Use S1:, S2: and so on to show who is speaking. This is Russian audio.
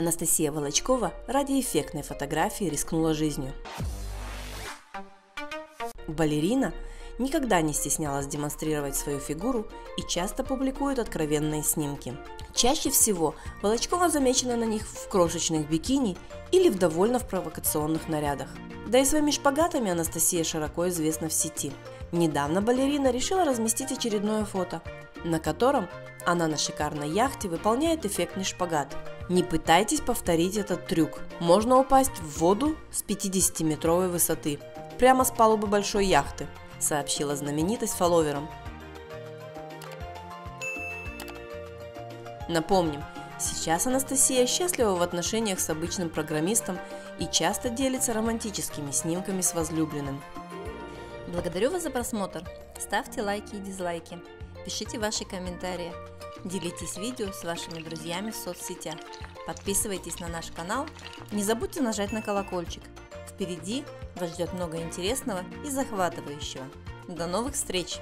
S1: Анастасия Волочкова ради эффектной фотографии рискнула жизнью. Балерина никогда не стеснялась демонстрировать свою фигуру и часто публикует откровенные снимки. Чаще всего Волочкова замечена на них в крошечных бикини или в довольно в провокационных нарядах. Да и своими шпагатами Анастасия широко известна в сети. Недавно балерина решила разместить очередное фото, на котором она на шикарной яхте выполняет эффектный шпагат. Не пытайтесь повторить этот трюк. Можно упасть в воду с 50-метровой высоты, прямо с палубы большой яхты, сообщила знаменитость фолловерам. Напомним, сейчас Анастасия счастлива в отношениях с обычным программистом и часто делится романтическими снимками с возлюбленным.
S2: Благодарю вас за просмотр. Ставьте лайки и дизлайки. Пишите ваши комментарии. Делитесь видео с вашими друзьями в соцсетях. Подписывайтесь на наш канал. Не забудьте нажать на колокольчик. Впереди вас ждет много интересного и захватывающего. До новых встреч!